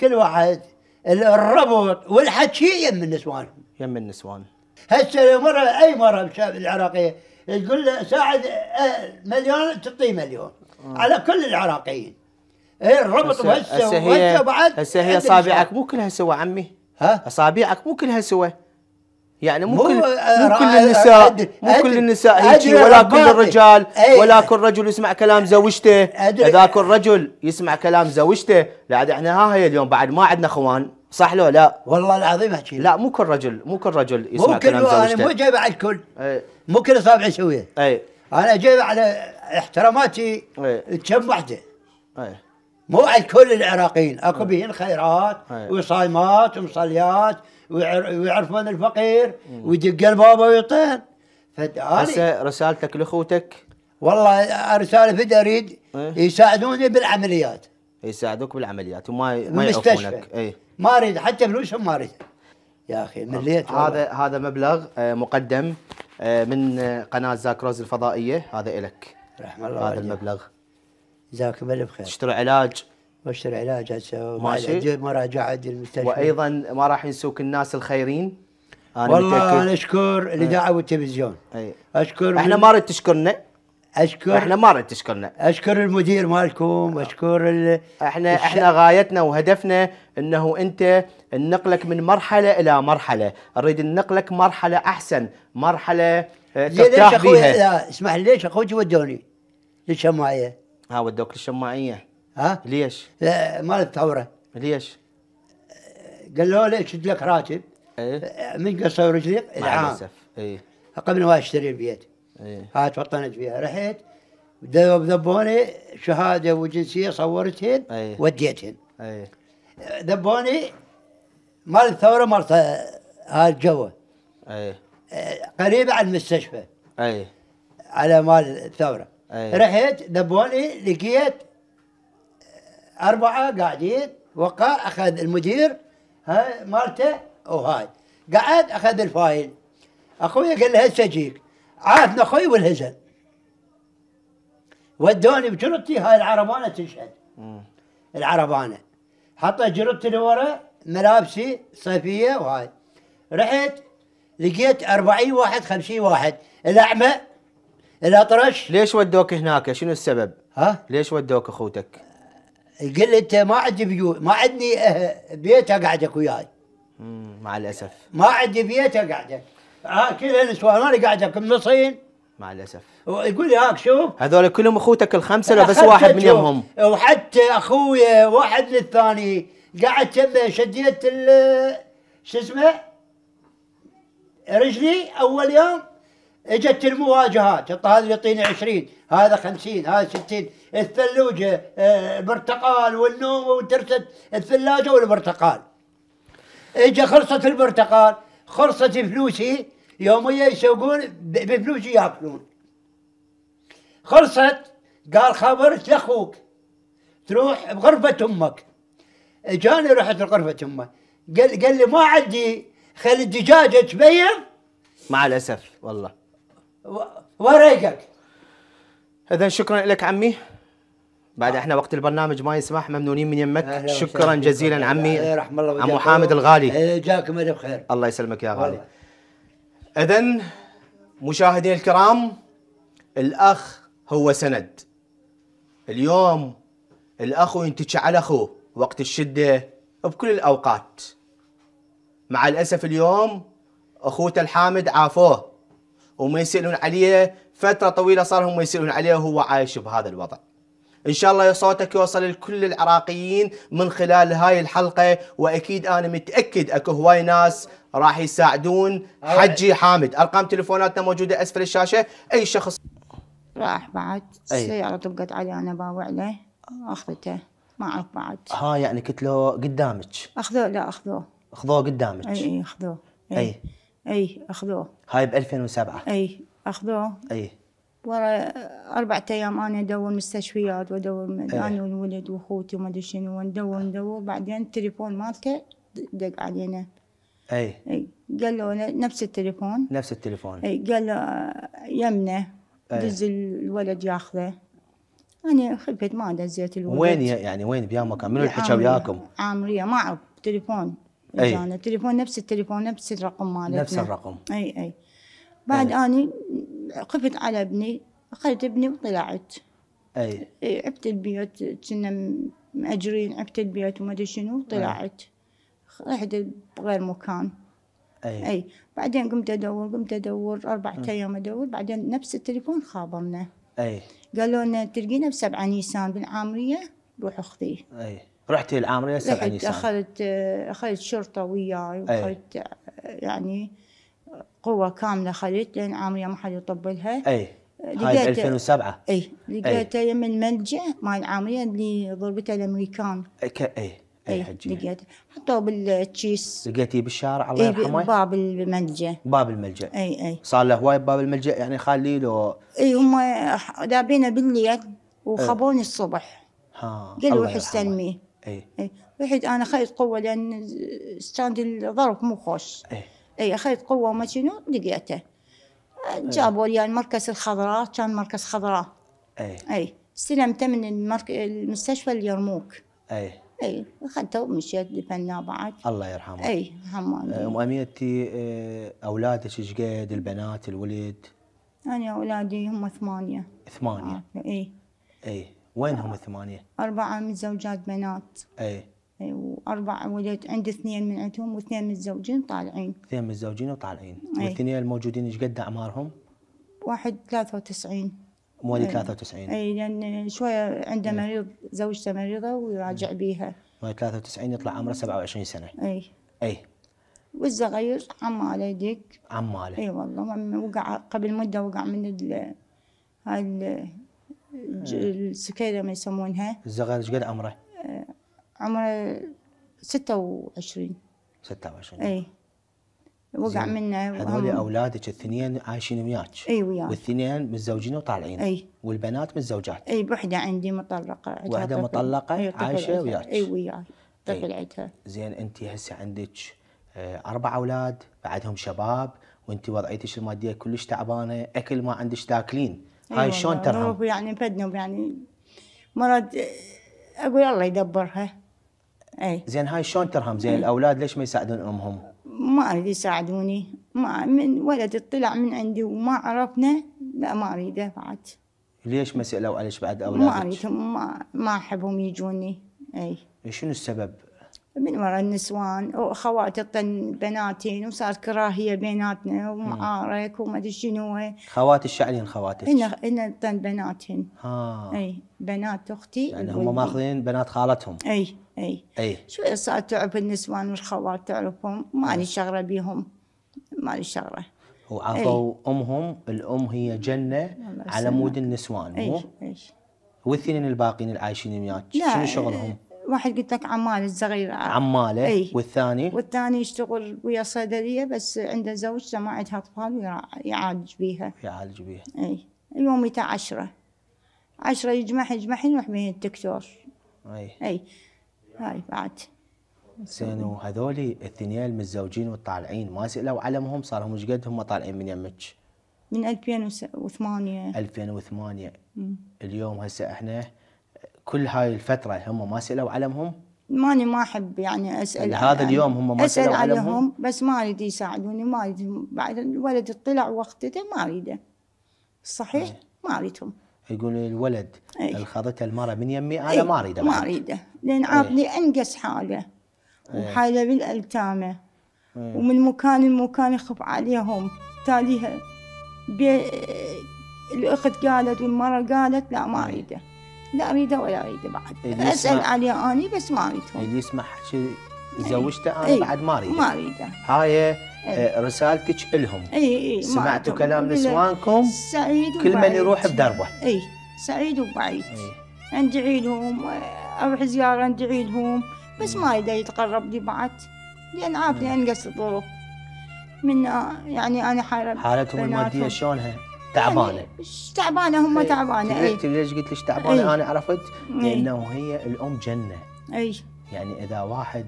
كل واحد الربط والحكي يم النسوان. يم النسوان. هسه مرة أي مرة بالشعب العراقية تقول له ساعد آه، مليون تعطيه مليون. على كل العراقيين. إيه الربط هسه هسه بعد هسه هي أصابعك. مو كلها سوا عمي. ها؟ أصابعك مو كلها سوا. يعني مو مو- كل آه، مو كل را- النساء مو كل النساء هيجي أدري ولا كل. الرجال أي. ولا كل رجل يسمع كلام زوجته أدري. إذا كل رجل يسمع كلام زوجته لا إحنا ها هي اليوم بعد ما عندنا أخوان صح لو لا والله العظيم احكي. لا مو كل رجل مو كل رجل يسمع مو كل كلام أنا مو زوجته جايب على الكل اي مو كل اصابعي اسويها اي أنا جايب على احتراماتي إيه. كم وحدة اي مو على كل العراقيين أكو بهن خيرات. وصايمات ومصليات ويعرفون الفقير ويدق الباب ويطين فأنا هسه رسالتك لأخوتك؟ والله رسالة فدي اريد إيه. يساعدوني بالعمليات. يساعدوك بالعمليات وما ما يعرفونك. اي ما أريد حتى فلوسهم ما أريد. يا أخي مليت. هذا هذا مبلغ آه، مقدم آه، من آه، قناة زاك روز الفضائية. هذا لك رحم الله هذا. المبلغ. جزاكم الله بخير تشتري علاج واشتري علاج هسه ماشي. مراجعه المستشفى. وأيضا ما راح ينسوك الناس الخيرين؟ أنا والله متأكد. أنا أشكر الإذاعة والتلفزيون. أي. أشكر إحنا ما نريد تشكرنا. اشكر إحنا ما نريد تشكرنا. أشكر المدير مالكم أشكر ال... إحنا الش- إحنا غايتنا وهدفنا إنه أنت ننقلك من مرحلة إلى مرحلة، نريد ننقلك مرحلة أحسن، مرحلة آه، زين ليش ترتاح أخوي بيها. لا اسمح لي ليش أخوي ودوني للشماعية. ها ودوك الشماعيه، ها؟ ليش؟ لا، مال الثوره ليش؟ قالوا لي شد لك راتب؟ إيه. من قصه ورجلي مع العام. الأسف إيه. قبل ما اشتري البيت إيه. هاي تفطنت فيها. رحت ذب- ذبوني شهادة وجنسية صورتهن أي. وديتهن. إيه. ذبوني مال الثوره مال هاي الجوة. إيه. قريبة على المستشفى. إيه. على مال الثورة. أي. رحت ذبوني لقيت أربعة قاعدين وقع أخذ المدير هاي مالته وهاي قعد أخذ الفايل. أخوي قال له هسه اجيك عافنا أخوي والهزل. ودوني بجرتي هاي العربانة تشهد. مم. العربانة. حطيت جرتي لورا ملابسي صيفية وهاي. رحت لقيت 40 واحد 50 واحد. الأعمى الأطرش. ليش ودوك هناك؟ شنو السبب؟ ها؟ ليش ودوك أخوتك؟ انت ما عندي بيوت ما عندي آه، بيت أقعدك وياي. مع الأسف. ما عندي بيت أقعدك. ها كل النسوان أنا قاعدك مصين مع الأسف. ويقول لي هاك شوف. هذول كلهم أخوتك الخمسة لو بس واحد من. يمهم وحتى أخويا واحد من الثاني قاعد كمه شديت ال- شو اسمه؟ رجلي أول يوم إجت المواجهات. هذا يعطيني 20 هذا 50 هذا 60 الثلوجه آه، البرتقال والنوم وترست الثلاجة والبرتقال. اجى خلصت البرتقال خلصت فلوسي يوميا يسوقون بفلوسي يأكلون. خلصت قال خبرت لأخوك تروح بغرفة أمك. اجاني رحت لغرفة أمه. قال قال لي ما عندي خلي الدجاجة تبيض مع الأسف والله. و- وريقك اذا شكرا لك عمي. بعد إحنا وقت البرنامج ما يسمح ممنونين من يمك شكرا جزيلا. عمي عمو. حامد الغالي إيه، جاكم الله بخير الله يسلمك يا غالي. اذا مشاهدينا الكرام الأخ هو سند اليوم الأخ ينتج على أخوه وقت الشدة بكل الأوقات مع الأسف اليوم أخوته الحامد عافوه وما يسألون عليه فترة طويلة صار هم يسألون عليه وهو عايش بهذا الوضع. إن شاء الله صوتك يوصل لكل العراقيين من خلال هاي الحلقة وأكيد أنا متأكد أكو هواي ناس راح يساعدون. حجي حامد، أرقام تليفوناتنا موجودة أسفل الشاشة، أي شخص؟ راح بعد. أي. السيارة طبقت علي أنا باوع له. أخذته. ما أعرف بعد. ها يعني قلت له قدامك. أخذوه؟ لا أخذوه. خذوه قدامك. أي أي أخذوه. أي. أي. أخذوه. هاي ب 2007 أي أخذوه. أي. ورا أربعة أيام أنا أدور مستشفيات وأدور أي. أنا والولد وأخوتي وما أدري شنو وندور ندور بعدين التليفون مالته دق علينا. اي أي قال له نفس التليفون. نفس التليفون. اي قال له يمنه. أي. دز الولد ياخذه. أنا خفت ما دزيت الولد. وين يعني وين؟ بيا مكان منو اللي حكى. وياكم؟ عامرية ما أعرف. تليفون. أي. اجانا تليفون نفس التليفون نفس الرقم مالتنا. نفس الرقم. اي اي بعد اني خفت على ابني أخذت ابني وطلعت. أي. إي، عبت البيت كنا مأجرين عبت البيت وما أدري شنو طلعت رحت بغير مكان. أي. أي. بعدين قمت أدور قمت أدور أربعة أيام أدور بعدين نفس التليفون خابرنا أي. قالوا لنا تلقينا بسبعة نيسان بالعامرية روح اخذيه أي. رحتي العامرية سبع رحت نيسان. أخذت أخذت شرطة وياي أي. وأخذت آه، يعني قوة كاملة اخذت لأن عامرية ما حد يطبلها. أي هاي ب لقيت- 2007 أي لقيتها يم الملجأ مال العامرية اللي ضربتها الأمريكان. أي أي أي أي لقيتها حطوه بالچيس. لقيتيه بالشارع الله اي يرحمه؟ باب الملجأ. باب الملجأ. أي أي. صار له هواي بباب الملجأ يعني خلي له إي هم دابينا بالليل وخبوني الصبح. ها قالوا روح يرحمه. استلمي. أي. أي. رحت أنا اخذت قوة لأن كان الظرف مو خوش. أي. اي أخذت قوة وما شنو لقيته. جابوا لي المركز الخضراء كان مركز خضراء. اي اي استلمته من المرك... المستشفى اليرموك. اي اي أخذته ومشيت دفناه بعد. الله يرحمه. اي حمام أم أميرتي آه، أولادك إيش قد؟ البنات الولد؟ أنا أولادي هم ثمانية. ثمانية. اي اي وينهم الثمانيه أربعة متزوجات بنات. اي اي وأربع ولد عندي اثنين من عندهم واثنين متزوجين طالعين. اثنين متزوجين وطالعين. أي. والاثنين الموجودين إيش قد أعمارهم؟ واحد 93 مواليد أي. 93 اي لأن شوية عنده مريض زوجته مريضة ويراجع بيها. مواليد 93 يطلع عمره 27 سنة. اي اي والصغير عماله يدق عماله اي والله وقع قبل مدة وقع من ال هاي ال- الج- السكيرة ما يسمونها. الصغير إيش قد عمره؟ عمره ستة وعشرين. 26 اي وقع. منه هذول أولادك الاثنين عايشين وياك. اي وياي والاثنين متزوجين وطالعين. اي والبنات متزوجات. اي بوحدة عندي مطلقة. عندها واحدة طفل. مطلقة إي، طفل عايشة عندها. وياك. اي وياي طفل إي. عندها زين أنت هسه عندك آه، أربع أولاد بعدهم شباب وأنت وضعيتك المادية؟ كلش تعبانة أكل ما عندك تاكلين. هاي شلون ترهم؟ يعني فدنا يعني. مرض أقول الله يدبرها. اي زين هاي شلون ترهم؟ زين الأولاد ليش ما يساعدون أمهم؟ ما اريد يساعدوني ما من ولد طلع من عندي وما عرفنا لا ما أريده بعد ليش ما سألوا عليك بعد ما أولادك؟ أريدهم ما ما أحبهم يجوني اي شنو السبب؟ من وراء النسوان واخواتي الطن بناتين وصار كراهية بيناتنا ومعارك وما أدري شنو. خوات الشعلين خواتك؟ هنا هنا طن بناتهن ها. أي بنات أختي يعني. هم ماخذين بنات خالتهم؟ أي أي. أي. شوية صار تعرف النسوان والخوات تعرفهم ما لي شغلة بيهم. ما لي شغله وعطوا أمهم الأم هي جنة على. مود النسوان مو؟ اي اي والاثنين الباقيين العايشين وياك شنو شغلهم؟ واحد قلت لك عمال الصغير. عماله أي. والثاني؟ والثاني يشتغل ويا صيدلية بس عنده زوجته ما عندها أطفال ويرا- يعالج بيها. يعالج بيها. أي. يوميته عشرة. عشرة يجمع يجمع يروح بين الدكتور. إي. أي. هاي بعد. زين وهذول الاثنين المتزوجين والطالعين ما سألوا علمهم صار هم إيش قد هم طالعين من يمك. من 2008 2008 اليوم هسه إحنا كل هاي الفترة هم ما سألوا علمهم؟ ماني ما أحب يعني أسأل هذا عن- اليوم هم ما سألوا علمهم؟ عليهم بس ما أريد يساعدوني ما أريد بعد الولد طلع وقتته ما أريده. صحيح؟ ما أريدهم. يقول الولد أي. الخضته المرأة من يمي أنا إي، ما اريده ما. أريده. لأن عاطني انقص حاله وحاله بالألتامة. ومن مكان لمكان يخف عليهم. تاليها بي... الأخت قالت والمرة قالت لا ما أريده. لا اريده ولا اريده بعد. أسأل عليه أني بس ما أريدهم. اللي يسمع حكي زوجته أنا إي، بعد ما اريد ما أريده. هاي آه، رسالتك إلهم. اي اي سمعتوا كلام نسوانكم؟ سعيد كل من. يروح بدربه. اي سعيد وبعيد. إي. ندعي لهم أروح زيارة ندعي لهم بس ما يقدر يتقرب لي بعد. لأن عارفني أنقص الظروف. من يعني أنا حارب حالتهم المادية. شلونها؟ تعبانة. يعني تعبانة؟ هم تعبانة. اي ليش قلت ليش تعبانة؟ إي. أنا عرفت؟ إي. لأنه هي الأم جنة. اي يعني إذا واحد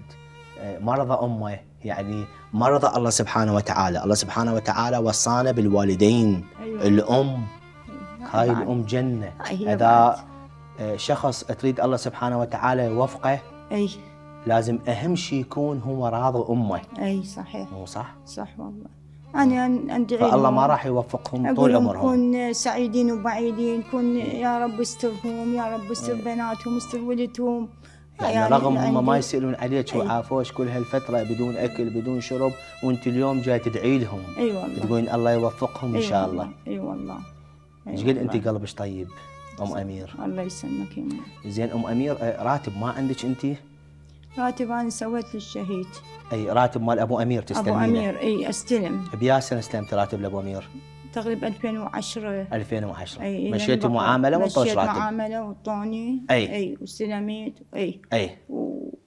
آه، مرضى أمه يعني مرضى الله سبحانه وتعالى، الله سبحانه وتعالى وصانا بالوالدين. أيوة. الأم. هاي. الأم جنة. إذا آه، شخص تريد الله سبحانه وتعالى يوفقه اي لازم أهم شيء يكون هو راضي أمه. اي صحيح. مو صح؟ صح والله. أنا أدعي فالله لهم. ما راح يوفقهم طول عمرهم كون سعيدين وبعيدين كون يا رب استرهم يا رب استر بناتهم استر ولدهم يعني رغم اللي هم ما. يسألون عليك أي. وعافوش كل هالفترة بدون أكل بدون شرب وأنت اليوم جاي تدعي لهم إي والله تقولين الله يوفقهم إن شاء. الله إي والله إيش قد. أنت قلبك طيب أم أمير الله يسلمك يا. زين أم أمير آه، راتب ما عندك أنت راتب أنا سويت للشهيد أي راتب مال أبو أمير أبو تستلمينه أمير إي أستلم. بيا سنه استلمت راتب لأبو أمير. تقريبا 2010 2010 إي مشيتي معاملة وانطوش مشيت راتب. معاملة وطوني أي. إي واستلميت. إي. أي.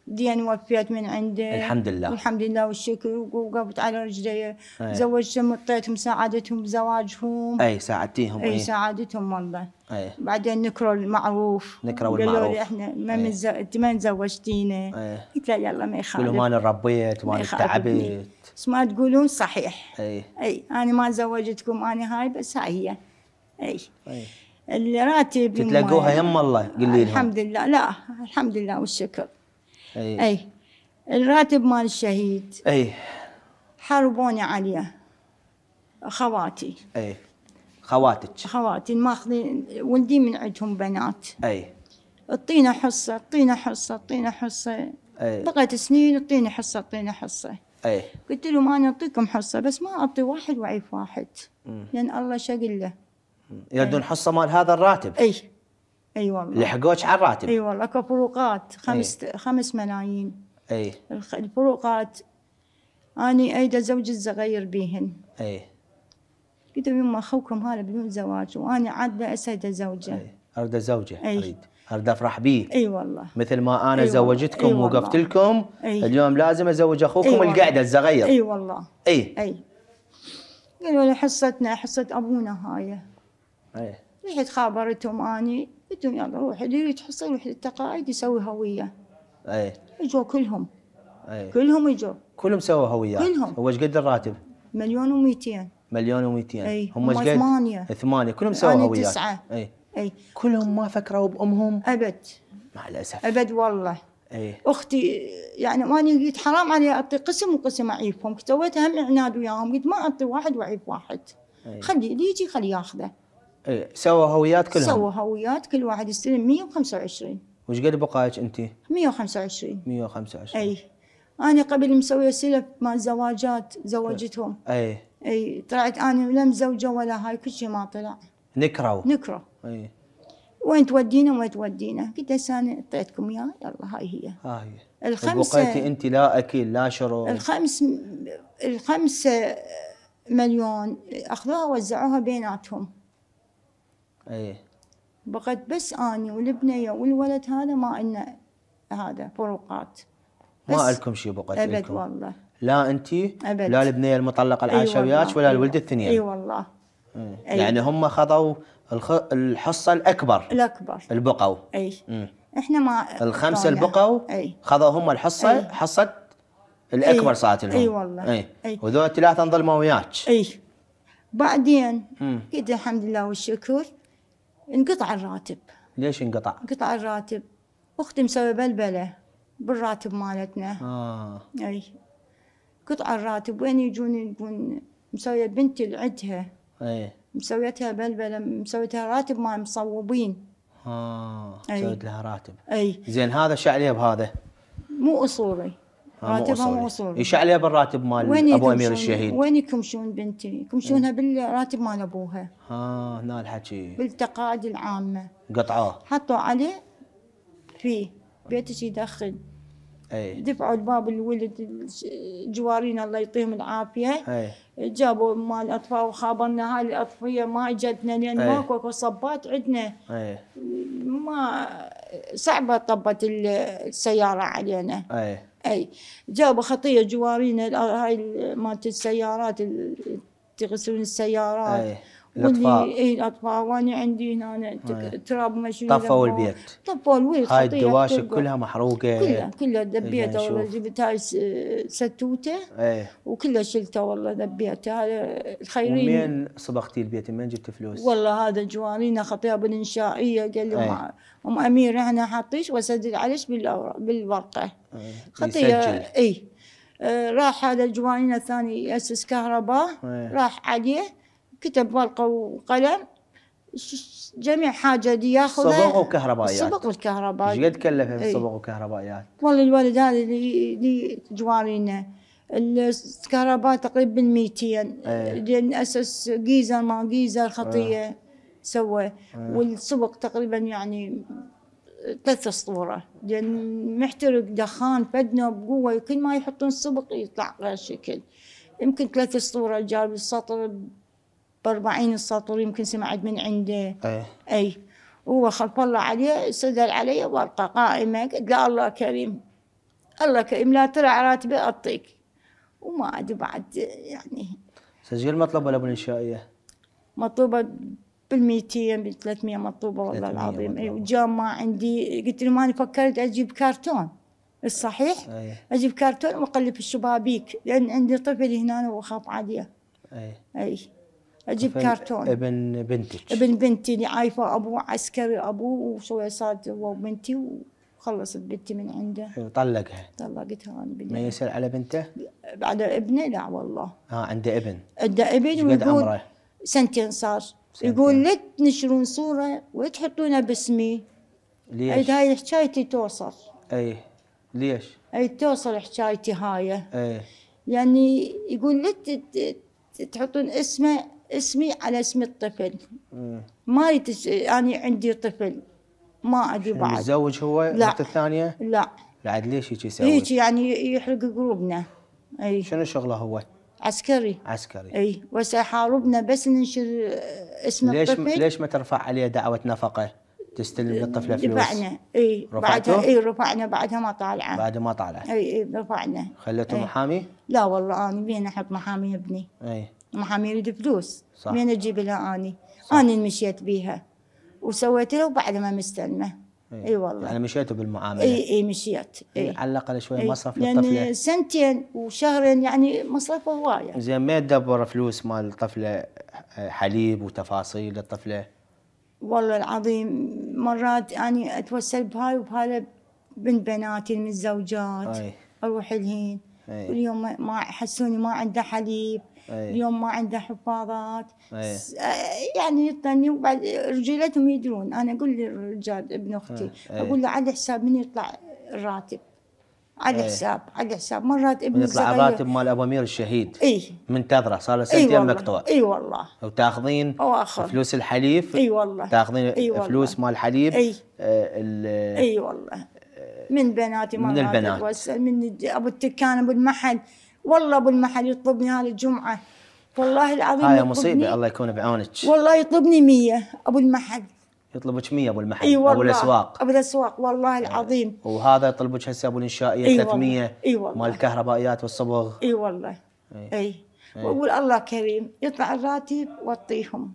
ودين وفيت من عنده الحمد لله. والحمد لله والشكر وقفت على رجلي أي. زوجتهم وطيتهم ساعدتهم بزواجهم أي ساعدتيهم أي ساعدتهم والله. أي. بعدين نكروا المعروف. نكروا قالوا المعروف. لي إحنا ما أي. متز... أنت ما تزوجتينا أي. قلت له يلا ما قول لهم يخالف أنا ربيت ما وأنا يخالفني. تعبت. بس ما تقولون صحيح. أي. أي أنا ما زوجتكم أنا هاي بس هاي هي. أي. أي. الراتب تتلاقوها يما- يم الله؟ قولي لهم. الحمد لله. لا الحمد لله والشكر. اي أي. الراتب مال الشهيد. اي حربوني عليه. خواتي. اي خواتك. خواتي ماخذين ولدي من عندهم بنات. اي اعطينا حصة اعطينا حصة اعطينا حصة. اي بقيت سنين اعطيني حصة اعطيني حصة. اي قلت لهم أنا أعطيكم حصة بس ما أعطي واحد وعيف واحد. لأن الله شقل له. يردون حصة مال هذا الراتب؟ اي أي والله. لحقوك على الراتب. أي والله. كفروقات خمس خمس ملايين إي. الفروقات. أني ايدا زوجي الصغير بيهن. إي. قلت يما أخوكم هذا بدون زواج. وأنا عادة اسعد زوجة. إي. اريد زوجة. أي. أريد. اريد أفرح بيه أي والله. مثل ما أنا أي. زوجتكم أي. ووقفت لكم أي. اليوم لازم أزوج أخوكم أي. القعدة الصغير أي والله. إي. أي. قالوا لي حصتنا حصة أبونا هاي. إي. رحت خابرتهم أني. قلت لهم يلا روح اللي يريد حصة يروح للتقاعد يسوي هوية. اي إجوا كلهم. اي كلهم إجوا. كلهم سووا هويات كلهم. هو إيش قد الراتب؟ مليون ومئتين. مليون و200 أي. هم إيش قد؟ ثمانية. ثمانية. كلهم سووا هويات. تسعة. اي اي كلهم ما فكروا بأمهم؟ أبد. مع الأسف. أبد والله. اي أختي يعني ماني قلت حرام علي أعطي قسم وقسم أعيفهم. سويت هم عناد وياهم. قلت ما أعطي واحد وأعيف واحد. خلي اللي يجي خلي ياخذه. اي سووا هويات كلهم. سووا هويات كل واحد يستلم 125 وش قد بقايك أنت؟ 125 125 أي. أنا قبل مسوية سلف مال زواجات زوجتهم. أي. أي. طلعت أنا لا مزوجه ولا هاي كل شيء ما طلع. نكروا. نكره أي. وين تودينا وين تودينا؟ قلت هسه أنا اعطيتكم اياه يلا هاي هي. ها هي الخمسة وبقيتي أنت لا اكل لا شرب الخمس الخمسة مليون أخذوها وزعوها بيناتهم. اي بقيت بس أني والبنية والولد هذا ما إلنا هذا فروقات ما لكم شيء بقيت أبد لكم والله لا انت. لا البنيه المطلقة العايشه والله. وياك ولا الولد والله. الثنين أي والله إيه. أي. يعني هم خذوا الخ... الحصه الأكبر الأكبر البقوا أي مم. إحنا ما الخمسه. البقوا أي خذوا هم الحصه أي. حصه الأكبر. صارت لهم أي والله. أي أي. وذول الثلاثه انظلموا وياك أي بعدين. قلت الحمد لله والشكر انقطع الراتب. ليش انقطع؟ انقطع الراتب. أختي مسوية بلبلة بالراتب مالتنا. آه. أي. قطع الراتب. وين يجون؟ يقول مسوية بنتي اللي عندها اي مسويتها بلبلة مسويتها راتب ما مصوبين. آه. أي. سويت لها راتب. أي. زين هذا شو عليه بهذا؟ مو أصولي. راتبها أصولي. مو أصولي. إيش عليه بالراتب مال وين ابو أمير الشهيد؟ وين يكمشون بنتي؟ يكمشونها بالراتب مال أبوها. ها هنا الحكي. بالتقاعد العامة. قطعوه. حطوا عليه فيه بيتك يدخل اي دفعوا الباب الولد الجوارين الله يعطيهم العافية. اي جابوا مال اطفاء وخابرنا هاي الأطفية ما اجتنا لأن أي. ماكو أكو صبات عندنا. اي ما صعبة طبت ال- السيارة علينا. اي أي. جابوا خطية جوارين ال- هاي ال- مالت السيارات ال- تغسلون السيارات. واللي الاطفاء اي الاطفاء وأنا عندي هنا تك- تراب مشي طفوا البيت طفوا البيت هاي الدواشق تلقى. كلها محروقة. كلها كلها دبيتها نشوف. والله جبت هاي ستوتة. اي وكلها شلتها والله دبيتها. هذا الخيرين. ومين صبغتي البيت؟ من جبت فلوس؟ والله هذا جوارينا خطيبه بالإنشائية. قال لي. ام ام أمير إحنا حاطيش وأسدد عليش بالورقه أي. خطيه. اي آه، راح هذا الجوانين الثاني ياسس كهرباء. أي. راح عليه. كتب ورقه وقلم جميع حاجة دي ياخذها. صبغ وكهربائيات. صبغ والكهرباء إيش قد أي. الصبغ وكهربائيات؟ والله الولد هذا اللي اللي جوارينا. الكهرباء تقريبا 200 أيه. لأن اسس جيزر ما جيزر خطية سوى. والسبق تقريبا يعني ثلاث أسطورة. لأن محترق دخان فدنا بقوة كل ما يحطون سبق يطلع غير شكل. يمكن ثلاث أسطورة جاب السطر ب 40 السطر يمكن سمعت من عنده اي اي هو خلف الله عليه سدل علي ورقه قائمه قلت له الله كريم الله كريم لا ترى راتبي أعطيك. وما ادري بعد يعني. سجل مطلب ولا بالإنشائية؟ مطلوبه بال 200 بال 300 مطلوبة والله 300 العظيم. اي ما عندي قلت له ماني فكرت أجيب كرتون. الصحيح؟ اي أجيب كرتون وأقلب الشبابيك لأن عندي طفل هنا واخاف عليه. اي اي أجيب كرتون. ابن بنتك. ابن بنتي اللي عايفة أبوه عسكري أبوه وسوى صاد هو وبنتي وخلصت بنتي من عنده. طلقها. طلقتها أنا ما بالله يسأل على بنته؟ بعد ابنه؟ لا والله. ها عنده ابن. عنده ابن إيش قد ويقول عمره؟ سنتين صار. سنتين. يقول لا تنشرون صورة وتحطونها باسمي. ليش؟ هاي حكايتي توصل. أي ليش؟ أي توصل حكايتي هاي. أي. يعني يقول لا تحطون اسمه اسمي على اسم الطفل. ما يتش... أنا عندي طفل ما يعني بعد متزوج هو لا. المرة الثانية؟ لا لا عاد ليش هيك يسوي؟ هيك يعني يحرق قلوبنا أي شنو شغله هو؟ عسكري عسكري أي وسيحاربنا بس ننشر اسم ليش الطفل ليش ما ترفع عليه دعوة نفقة؟ تستلم للطفلة فلوس؟ دفعنا أي؟ بعدها أي رفعنا بعدها ما طالعة بعد ما طالع أي أي رفعنا خليته. محامي؟ لا والله أنا بين أحط محامي ابني أي محامي يريد فلوس صح. بين أجيب لها آني؟ أنا اللي مشيت بيها. وسويت له وبعد ما مستلمة. إي والله. يعني مشيتوا بالمعاملة؟ إي إي مشيت. إي. على الأقل شوي. مصرف لأن للطفلة. سنتين وشهرين يعني مصرفه هواية. زين ما تدبر فلوس مال الطفلة؟ حليب وتفاصيل للطفلة والله العظيم مرات اني أتوسل بهاي وبهذا بنت بناتي المتزوجات أي. أروح الهين. أي. واليوم ما- ما يحسوني ما عنده حليب. أي. اليوم ما عنده حفاضات أي. يعني يطني وبعد رجالتهم يدرون أنا أقول للرجال ابن أختي أي. أقول له على حساب من يطلع الراتب على أي. حساب على حساب مرات ابني يطلع الراتب مال أبو أمير الشهيد اي منتظره صار له إي سنتين مقطوع إي والله وتاخذين أواخر. فلوس الحليب إي والله تاخذين إي والله. فلوس مال الحليب إي. آه، إي والله من بناتي من البنات. من أبو التكان أبو المحل والله أبو المحل يطلبني هذه الجمعة. والله العظيم هاي مصيبة الله يكون بعونك. والله يطلبني مية أبو المحل. يطلبك 100 أبو المحل إي والله ابو الأسواق. أبو الأسواق والله العظيم. وهذا يطلبك هسه أبو الإنشائية إي 300 والله. إي والله. مال الكهربائيات والصبغ. إي والله. إي. وأقول الله كريم يطلع الراتب وأعطيهم.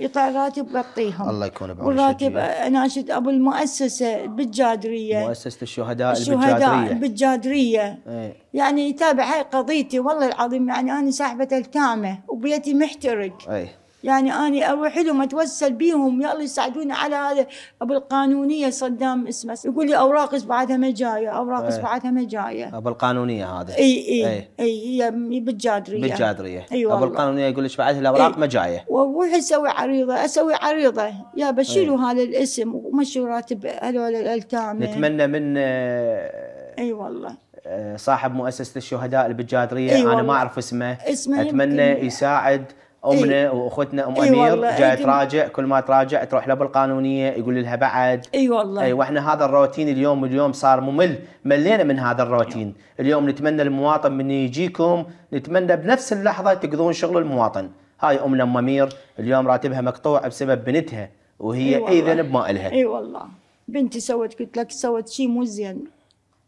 يطلع الراتب واعطيهم الله يكون بعونك والراتب. اناشد أبو المؤسسة بالجادرية. مؤسسة الشهداء الشهداء البجادريه بالجادرية. إي. يعني يتابع هاي قضيتي والله العظيم يعني أنا صاحبة ألتامة وبيتي محترق. اي يعني أنا لهم أتوسل بيهم يلا يساعدوني على هذا. أبو القانونية صدام اسمه. يقول لي أوراقس بعدها ما جاية. أوراقس إيه. بعدها ما جاية. أبو القانونية هذا إي إي. إي. هي بالجادرية. بالجادرية. إي أبو والله. القانونية يقول لك بعد الأوراق إي. ما جاية. وأروح أسوي عريضة أسوي عريضة. يا بشيلوا هذا الاسم ومشوا راتب هذول الالتام نتمنى من آه، إي والله. آه، صاحب مؤسسة الشهداء اللي بالجادريه إي أنا. ما أعرف اسمه. اسمه أتمنى يمكن- يساعد امنا وأخوتنا أم إي أمير جاي يمكن- تراجع كل ما تراجع تروح له بالقانونية يقول لها بعد. إي والله. إي وإحنا هذا الروتين اليوم اليوم صار ممل ملينا من هذا الروتين. اليوم نتمنى المواطن من يجيكم نتمنى بنفس اللحظة تقضون شغل المواطن. هاي أمنا أم أمير اليوم راتبها مقطوع بسبب بنتها وهي إي. ذنب ما الها إي والله. بنتي سوت قلت لك سوت شيء مو زين.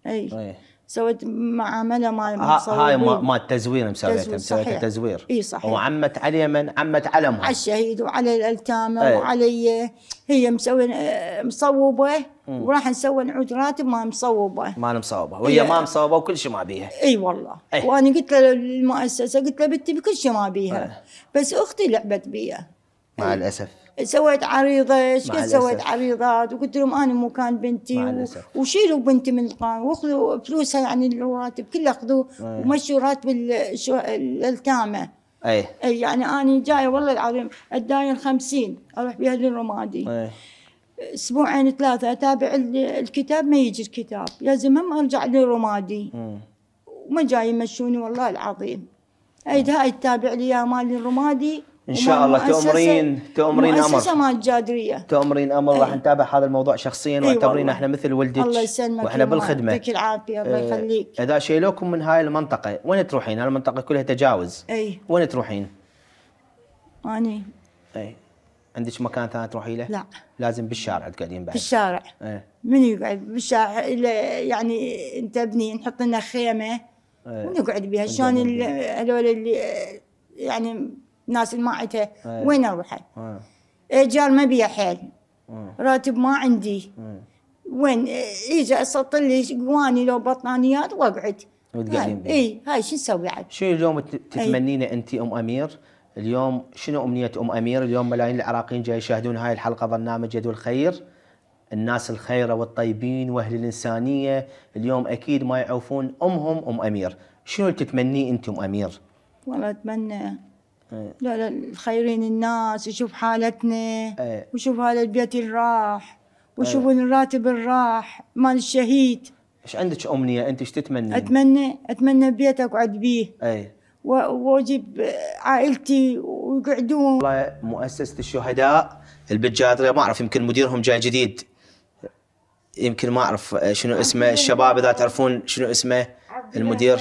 إي. إي. سوت معامله مال ها- هاي ما المصورين. ما التزوير مسويتها مسويتها. تزوير إي صحيح. وعمت علي من عمت علمها على الشهيد وعلى الألتامة إيه. وعلي هي مسوي آه، مصوبة. وراح نسوي نعود راتب ما مصوبة. ما مصوبة. وهي. ما مصوبة وكل شيء ما بيها. إي والله. إيه. وأنا قلت له للمؤسسه قلت له بنتي بكل شيء ما بيها. بس أختي لعبت بيها. مع الأسف. سويت عريضة إيش قد. سويت عريضات؟ وقلت لهم أنا مو كان بنتي و-. وشيلوا بنتي من القانون وأخذوا فلوسها يعني الرواتب كلها اخذوه ومشوا راتب الألتامة. اي أي يعني أنا جاية والله العظيم الداين 50 أروح بها للرمادي. اي أسبوعين ثلاثة أتابع ال- الكتاب ما يجي الكتاب. لازم هم أرجع للرمادي. وما جاي يمشوني والله العظيم. اي هاي تتابع لي يا مال الرمادي. إن شاء الله تؤمرين- تؤمرين أمر. مؤسسه مال الجادريه تؤمرين أمر راح إي. نتابع هذا الموضوع شخصيا إي واعتبرينا. إحنا مثل ولدك الله يسلمك وإحنا. بالخدمة. يعطيك العافية الله آه، يخليك. إذا شيلوكم من هاي المنطقة وين تروحين؟ هاي المنطقة كلها تجاوز. إي. وين تروحين؟ أني. إي. عندك مكان ثاني تروحي له؟ لا. لازم بالشارع تقعدين بعد. الشارع إيه من يقعد بالشارع يعني أنت ابني نحط لنا خيمة ونقعد بها. شلون هذول اللي يعني الناس اللي معتها وين أروح؟ ايجار ما بيها حيل راتب ما عندي وين يجي اسطل لي قواني لو بطانيات وأقعد وتقعدين. اي هاي شو نسوي عاد؟ شنو اليوم تتمنينه انت أم أمير؟ اليوم شنو أمنية أم أمير؟ اليوم ملايين العراقيين جاي يشاهدون هاي الحلقة برنامج يد الخير الناس الخيرة والطيبين وأهل الإنسانية اليوم أكيد ما يعوفون أمهم أم أمير، شنو اللي تتمنيه أنت أم أمير؟ والله أتمنى إيه. لا لا الخيرين الناس يشوف حالتنا إيه. ويشوف هذا البيت اللي راح ويشوف الراتب اللي راح مال الشهيد. إيش عندك أمنية؟ أنت إيش تتمنين؟ أتمنى أتمنى بيت اقعد بيه. اي وأجيب عائلتي ويقعدون. والله مؤسسة الشهداء البجادريه ما أعرف يمكن مديرهم جاي جديد. يمكن ما أعرف شنو اسمه الشباب إذا تعرفون شنو اسمه المدير.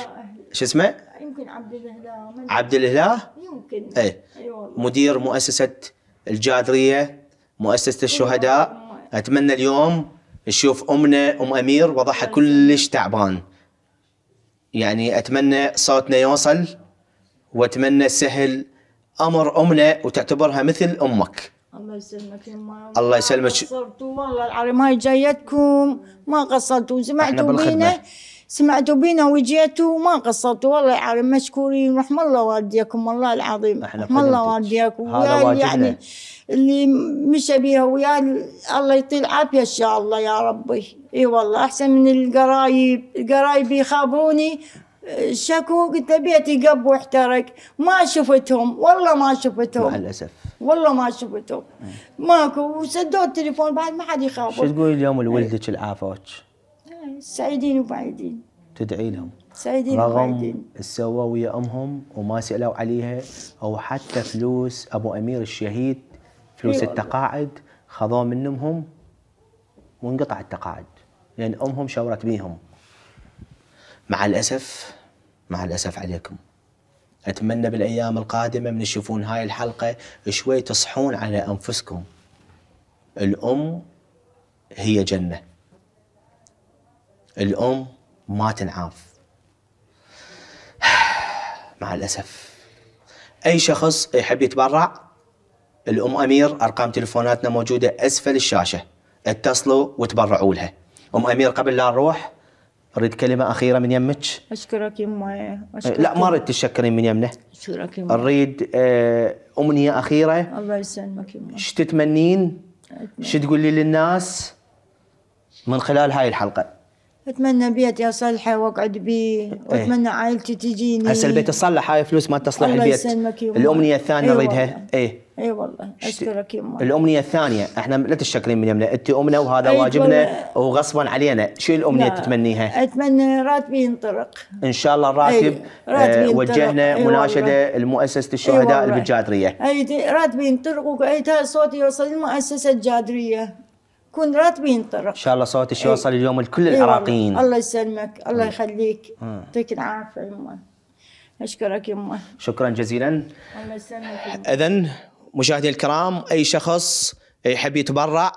شو اسمه؟ يمكن عبد الله من- عبد الاله يمكن اي أي والله. مدير مؤسسة الجادريه مؤسسة الشهداء. أتمنى اليوم نشوف أمنا أم أمير وضعها كلش تعبان. يعني أتمنى صوتنا يوصل وأتمنى سهل أمر أمنا وتعتبرها مثل أمك. الله يسلمك يما الله يسلمك. ما قصرتوا والله العظيم هاي جايتكم ما قصرتوا سمعتوا. بينا؟ سمعتوا بينا وجيتوا ما قصرتوا. والله العظيم مشكورين. رحم الله والديكم والله العظيم. رحم الله. والديكم. يعني اللي مشى بيها ويا ال- الله يطيل عافية إن شاء الله يا ربي. إي والله أحسن من القرايب. القرايب يخابروني شكو قلت بيتي قب واحترق. ما شفتهم. والله ما شفتهم. مع الأسف. والله ما شفتهم. ماكو. وسدوا التليفون بعد ما حد شو يخابر تقول اليوم لولدك العافوك؟ سعيدين وبعيدين. تدعي لهم. سعيدين رغم وبعيدين. سووا ويا أمهم وما سألوا عليها أو حتى فلوس أبو أمير الشهيد فلوس. التقاعد خذوه منهم هم وانقطع التقاعد. لأن أمهم شاورت بيهم. مع الأسف مع الأسف عليكم. أتمنى بالأيام القادمة من تشوفون هاي الحلقة شوي تصحون على أنفسكم. الأم هي جنة. الأم ما تنعاف مع الأسف. أي شخص يحب يتبرع الأم أمير أرقام تليفوناتنا موجودة أسفل الشاشة. اتصلوا وتبرعوا لها. أم أمير قبل لا نروح أريد كلمة أخيرة من يمك؟ أشكرك يما أشكرك لا ما أريد تشكرين من يمنا. أشكرك يما أريد آه، أمنية أخيرة. الله يسلمك يما إيش تتمنين؟ إيش تقولي للناس من خلال هاي الحلقة؟ أتمنى بيتي اصلحه وأقعد بيه وأتمنى عائلتي تجيني. هسه البيت تصلح هاي فلوس ما تصلح الله البيت. يسلمك. الأمنية الثانية إي نريدها. إيه. اي والله. أشكرك يما الأمنية الثانية إحنا لا تشكلين من يمنا انت امنا وهذا واجبنا. وغصبا علينا. شو الأمنية لا، تتمنيها؟ أتمنى راتبي ينطرق إن شاء الله الراتب أي، راتبي ينطلق. وجهنا مناشدة لمؤسسه الشهداء والله. البجادرية. أي راتبي ينطرق وقعدت صوتي يوصل لمؤسسة الجادرية. كون راتبي ينطرق إن شاء الله صوتك. يوصل اليوم لكل. العراقيين. الله يسلمك الله يخليك. يعطيك العافية يما. أشكرك يما. شكرا جزيلا. الله يسلمك. اذا مشاهدينا الكرام أي شخص يحب يتبرع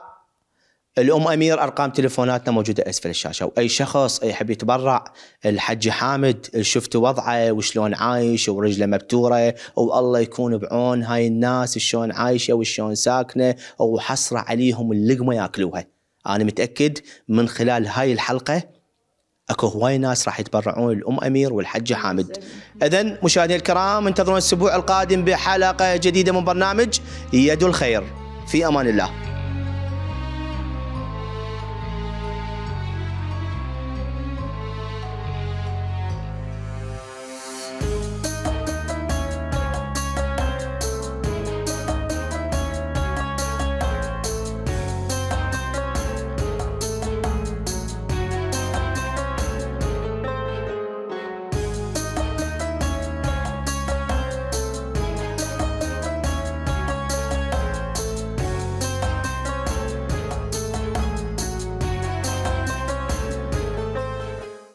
الأم أمير أرقام تليفوناتنا موجودة أسفل الشاشة وأي شخص يحب يتبرع الحج حامد شفت وضعه وشلون عايش ورجله مبتورة والله يكون بعون هاي الناس شلون عايشة وشلون ساكنة وحسره عليهم اللقمة ياكلوها أنا متأكد من خلال هاي الحلقة أكو هواي ناس راح يتبرعون الأم أمير والحج حامد. اذا مشاهدينا الكرام انتظرونا الأسبوع القادم بحلقة جديدة من برنامج يد الخير. في أمان الله.